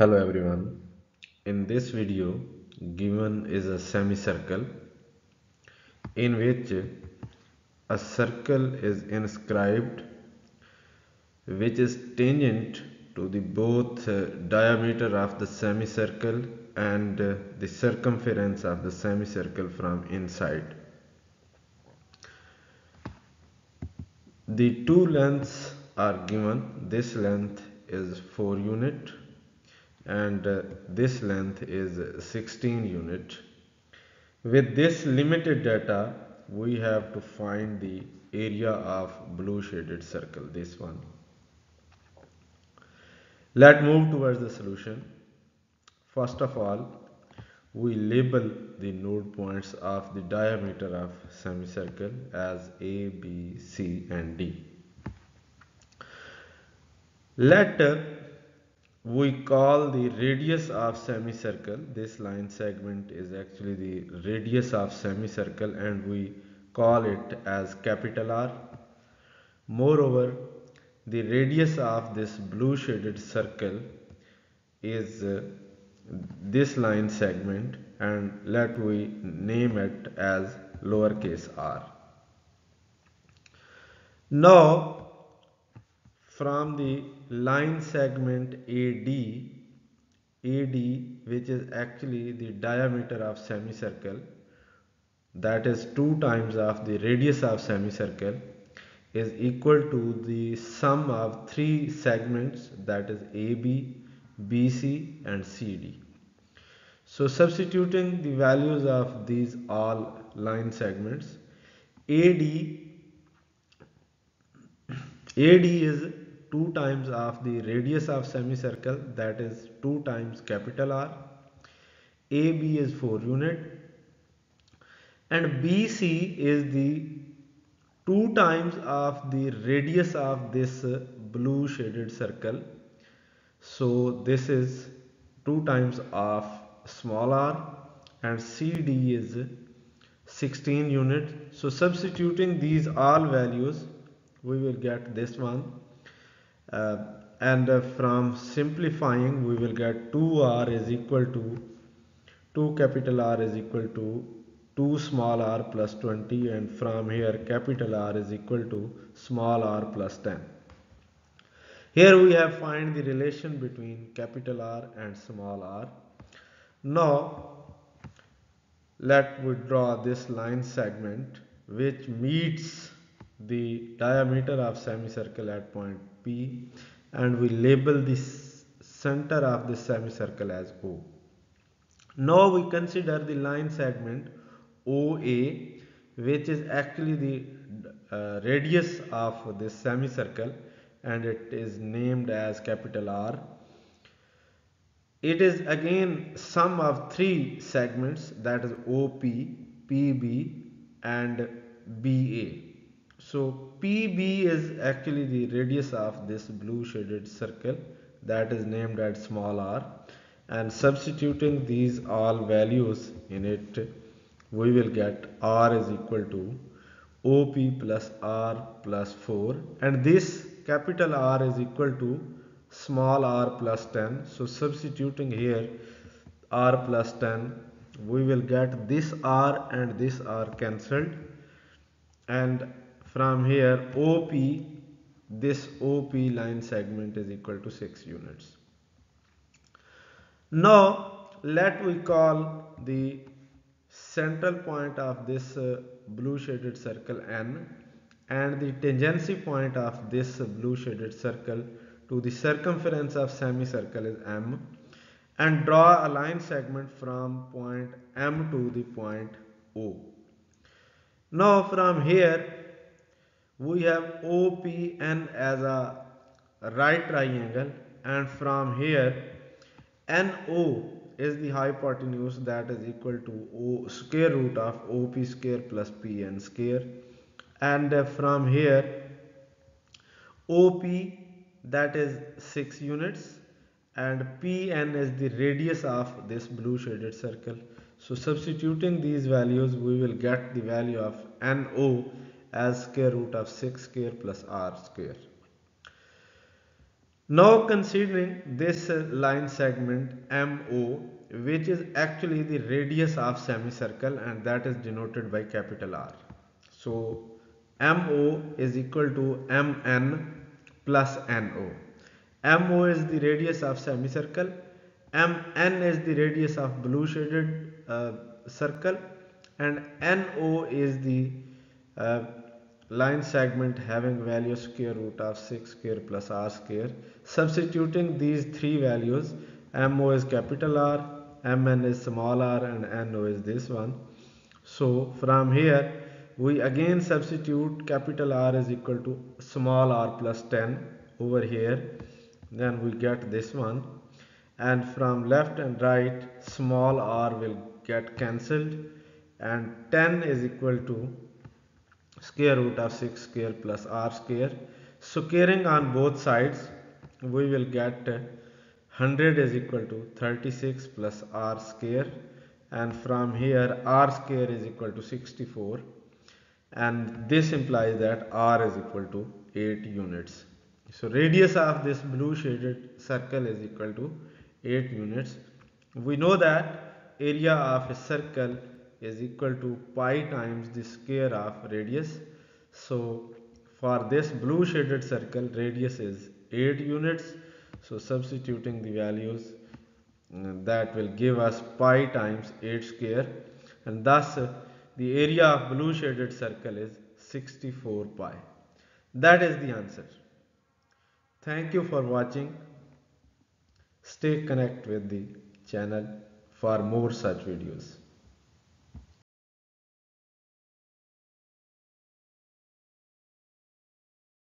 Hello everyone. In this video, given is a semicircle in which a circle is inscribed which is tangent to the both uh, diameter of the semicircle and uh, the circumference of the semicircle from inside. The two lengths are given. This length is 4 unit and uh, this length is 16 unit. With this limited data, we have to find the area of blue shaded circle, this one. Let's move towards the solution. First of all, we label the node points of the diameter of semicircle as A, B, C and D. Let we call the radius of semicircle, this line segment is actually the radius of semicircle and we call it as capital R. Moreover, the radius of this blue shaded circle is uh, this line segment and let we name it as lowercase r. Now from the line segment AD, AD which is actually the diameter of semicircle that is 2 times of the radius of semicircle is equal to the sum of three segments that is AB, BC and CD. So substituting the values of these all line segments AD AD is 2 times of the radius of semicircle that is 2 times capital R. AB is 4 unit. And BC is the 2 times of the radius of this blue shaded circle. So this is 2 times of small r. And CD is 16 unit. So substituting these all values we will get this one and uh, from simplifying we will get 2r is equal to 2 capital R is equal to 2 small r plus 20 and from here capital R is equal to small r plus 10. Here we have find the relation between capital R and small r. Now let we draw this line segment which meets the diameter of semicircle at point P and we label the center of the semicircle as O. Now we consider the line segment OA which is actually the uh, radius of this semicircle and it is named as capital R. It is again sum of three segments that is OP, PB and BA. So PB is actually the radius of this blue shaded circle that is named as small r and substituting these all values in it we will get r is equal to OP plus r plus 4 and this capital R is equal to small r plus 10 so substituting here r plus 10 we will get this r and this r cancelled and from here OP this OP line segment is equal to 6 units now let we call the central point of this uh, blue shaded circle N and the tangency point of this blue shaded circle to the circumference of semicircle is M and draw a line segment from point M to the point O. Now from here we have OPN as a right triangle and from here NO is the hypotenuse that is equal to O square root of OP square plus PN square and uh, from here OP that is 6 units and Pn is the radius of this blue shaded circle. So substituting these values we will get the value of NO as square root of 6 square plus R square. Now considering this line segment MO which is actually the radius of semicircle and that is denoted by capital R. So MO is equal to MN plus NO. MO is the radius of semicircle, MN is the radius of blue shaded uh, circle and NO is the uh, line segment having value square root of 6 square plus r square. Substituting these three values, MO is capital R, mn is small r and no is this one. So from here we again substitute capital R is equal to small r plus 10 over here. Then we get this one. And from left and right small r will get cancelled. And 10 is equal to square root of 6 square plus r square so squaring on both sides we will get 100 is equal to 36 plus r square and from here r square is equal to 64 and this implies that r is equal to 8 units. So radius of this blue shaded circle is equal to 8 units. We know that area of a circle is equal to pi times the square of radius. So for this blue shaded circle radius is 8 units so substituting the values uh, that will give us pi times 8 square and thus the area of blue shaded circle is 64 pi. That is the answer. Thank you for watching. Stay connected with the channel for more such videos.